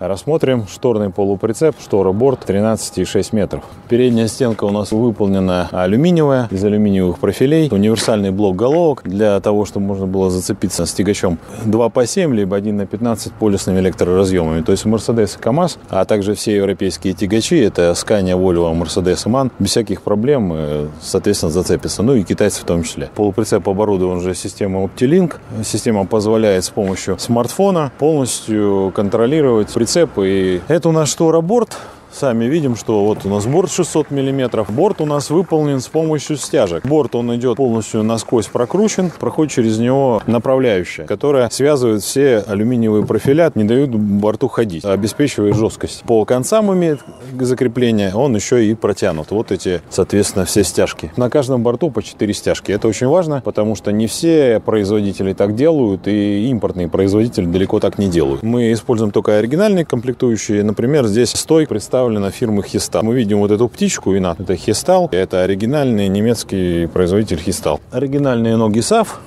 Рассмотрим шторный полуприцеп, штора борт 13,6 метров. Передняя стенка у нас выполнена алюминиевая, из алюминиевых профилей. Универсальный блок головок для того, чтобы можно было зацепиться с тягачом 2 по 7, либо 1 на 15 полюсными электроразъемами. То есть Mercedes и КАМАЗ, а также все европейские тягачи, это Scania, Volvo, Mercedes и MAN, без всяких проблем, э, соответственно, зацепится. Ну и китайцы в том числе. Полуприцеп оборудован уже системой OptiLink. Система позволяет с помощью смартфона полностью контролировать прицеп. И это у нас штороборд Сами видим, что вот у нас борт 600 миллиметров. Борт у нас выполнен с помощью стяжек. Борт он идет полностью насквозь прокручен, проходит через него направляющая, которая связывает все алюминиевые профиля, не дают борту ходить, обеспечивает жесткость. По концам имеет закрепление, он еще и протянут. Вот эти, соответственно, все стяжки. На каждом борту по 4 стяжки. Это очень важно, потому что не все производители так делают, и импортные производители далеко так не делают. Мы используем только оригинальные комплектующие. Например, здесь стой представлен представлена фирма Хистал. Мы видим вот эту птичку, и это Хистал. Это оригинальный немецкий производитель Хистал. Оригинальные ноги САФ.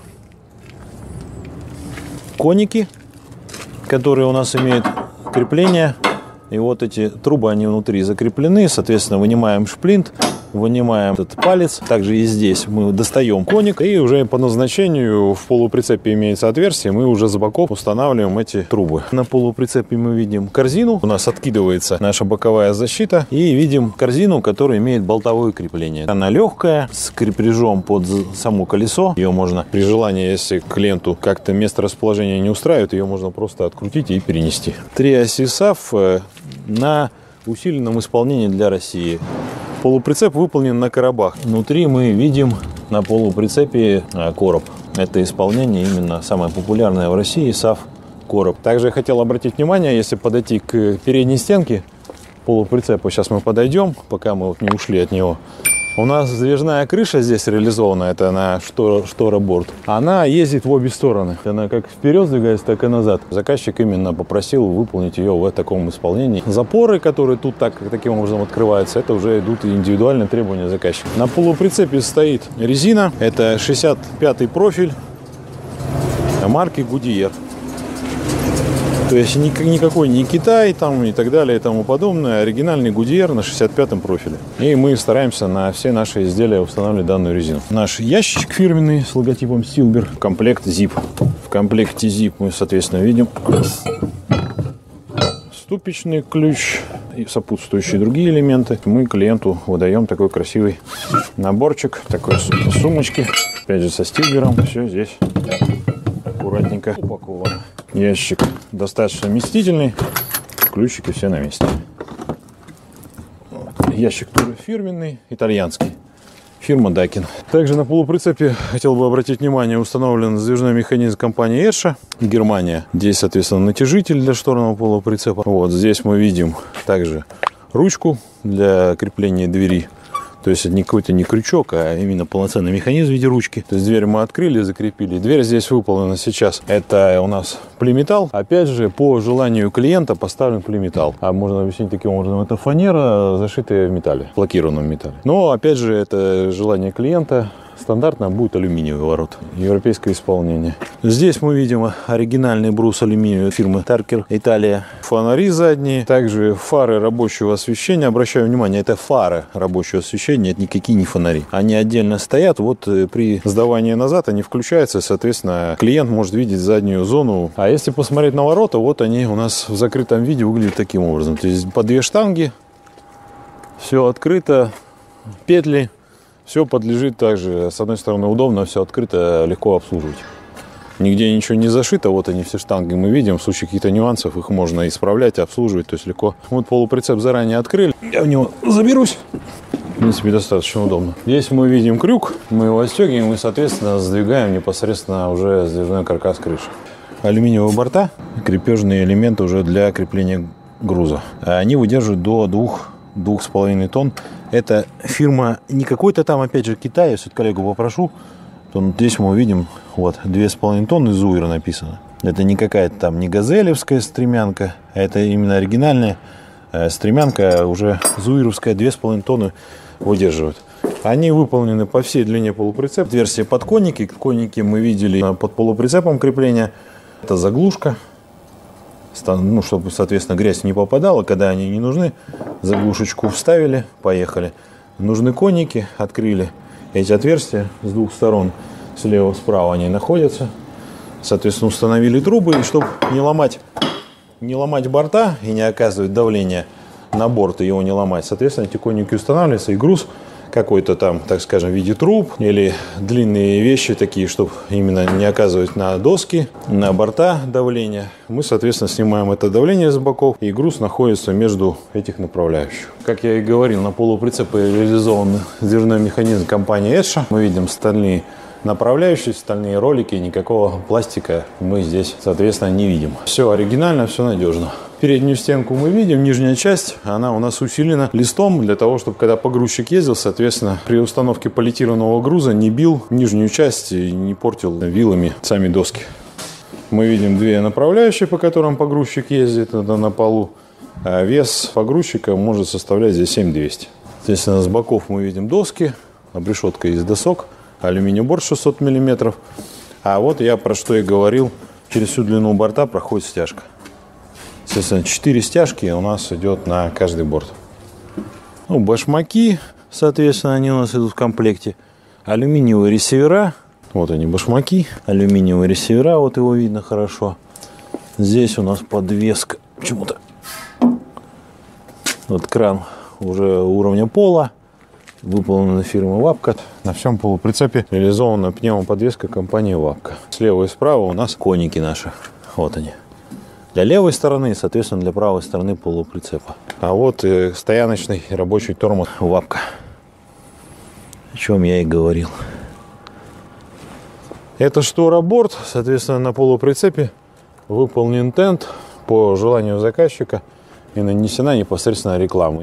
Коники, которые у нас имеют крепление. И вот эти трубы, они внутри закреплены. Соответственно, вынимаем шплинт вынимаем этот палец. Также и здесь мы достаем коник и уже по назначению в полуприцепе имеется отверстие, мы уже за боков устанавливаем эти трубы. На полуприцепе мы видим корзину, у нас откидывается наша боковая защита и видим корзину, которая имеет болтовое крепление. Она легкая, с крепежом под само колесо. Ее можно при желании, если клиенту как-то место расположения не устраивает, ее можно просто открутить и перенести. Три оси SAF э, на усиленном исполнении для России. Полуприцеп выполнен на коробах. Внутри мы видим на полуприцепе а, короб. Это исполнение именно самое популярное в России САФ короб. Также я хотел обратить внимание, если подойти к передней стенке полуприцепа, сейчас мы подойдем, пока мы вот не ушли от него. У нас сдвижная крыша здесь реализована, это на штора борт. Она ездит в обе стороны. Она как вперед сдвигается, так и назад. Заказчик именно попросил выполнить ее в таком исполнении. Запоры, которые тут так, таким образом открываются, это уже идут индивидуальные требования заказчика. На полуприцепе стоит резина. Это 65 профиль марки Goodyear. То есть никакой не Китай там и так далее и тому подобное. Оригинальный Гудьер на 65-м профиле. И мы стараемся на все наши изделия устанавливать данную резину. Наш ящичек фирменный с логотипом Silver. Комплект ZIP. В комплекте ZIP мы, соответственно, видим ступичный ключ и сопутствующие другие элементы. Мы клиенту выдаем такой красивый наборчик, такой сумочки. Опять же со стилбером. Все здесь аккуратненько упаковано. Ящик достаточно вместительный, ключики все на месте. Ящик тоже фирменный, итальянский. Фирма Дакин. Также на полуприцепе хотел бы обратить внимание, установлен сдвижной механизм компании Эша, Германия. Здесь, соответственно, натяжитель для шторного полуприцепа. Вот здесь мы видим также ручку для крепления двери то есть это не какой-то не крючок, а именно полноценный механизм в виде ручки. То есть дверь мы открыли, закрепили. Дверь здесь выполнена сейчас. Это у нас полиметалл. Опять же, по желанию клиента поставлен полиметалл. А можно объяснить таким образом, это фанера, зашитая в металле, блокированном металле. Но, опять же, это желание клиента Стандартно будет алюминиевый ворот. Европейское исполнение. Здесь мы видим оригинальный брус алюминиевой фирмы Таркер, Италия. Фонари задние. Также фары рабочего освещения. Обращаю внимание, это фары рабочего освещения, это никакие не фонари. Они отдельно стоят. Вот э, при сдавании назад они включаются. Соответственно, клиент может видеть заднюю зону. А если посмотреть на ворота, вот они у нас в закрытом виде выглядят таким образом. То есть по две штанги. Все открыто. Петли все подлежит также, с одной стороны, удобно, все открыто, легко обслуживать. Нигде ничего не зашито, вот они все штанги мы видим. В случае каких-то нюансов их можно исправлять, обслуживать, то есть легко. Вот полуприцеп заранее открыли. Я в него заберусь. В принципе, достаточно удобно. Здесь мы видим крюк, мы его отстегиваем и, соответственно, сдвигаем непосредственно уже сдвижной каркас крыши. Алюминиевые борта, крепежные элементы уже для крепления груза. Они выдерживают до двух двух с половиной тонн. Это фирма не какой-то там, опять же, Китай. Если коллегу попрошу, то здесь мы увидим, вот, две с половиной тонны Зуира написано. Это не какая-то там не газелевская стремянка, а это именно оригинальная э, стремянка, уже зуировская, две с половиной тонны выдерживает. Они выполнены по всей длине полуприцепа. Версия под конники. Конники мы видели под полуприцепом крепления. Это заглушка ну, чтобы, соответственно, грязь не попадала, когда они не нужны. Заглушечку вставили, поехали. Нужны конники, открыли эти отверстия с двух сторон, слева, справа они находятся. Соответственно, установили трубы, и чтобы не ломать, не ломать борта и не оказывать давление на борт и его не ломать, соответственно, эти конники устанавливаются, и груз какой-то там, так скажем, в виде труб или длинные вещи такие, чтобы именно не оказывать на доски, на борта давление. Мы, соответственно, снимаем это давление с боков, и груз находится между этих направляющих. Как я и говорил, на полуприцепе реализован дверной механизм компании Эша. Мы видим стальные направляющие, стальные ролики, никакого пластика мы здесь, соответственно, не видим. Все оригинально, все надежно. Переднюю стенку мы видим, нижняя часть, она у нас усилена листом для того, чтобы когда погрузчик ездил, соответственно, при установке палетированного груза не бил нижнюю часть и не портил вилами сами доски. Мы видим две направляющие, по которым погрузчик ездит, это на полу. А вес погрузчика может составлять здесь 7200. Естественно, с боков мы видим доски, обрешетка из досок, алюминий борт 600 мм. А вот я про что и говорил, через всю длину борта проходит стяжка. Соответственно, 4 стяжки у нас идет на каждый борт. Ну, башмаки, соответственно, они у нас идут в комплекте. Алюминиевые ресивера. Вот они, башмаки. Алюминиевые ресивера, вот его видно хорошо. Здесь у нас подвеска почему-то. Вот кран уже уровня пола. Выполнена фирма Вапка. На всем полуприцепе реализована пневмоподвеска компании Вапка. Слева и справа у нас коники наши. Вот они для левой стороны и, соответственно, для правой стороны полуприцепа. А вот э, стояночный рабочий тормоз ВАПКа. О чем я и говорил. Это штороборд, соответственно, на полуприцепе выполнен тент по желанию заказчика и нанесена непосредственно реклама.